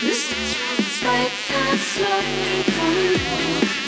This is right, slowly coming home.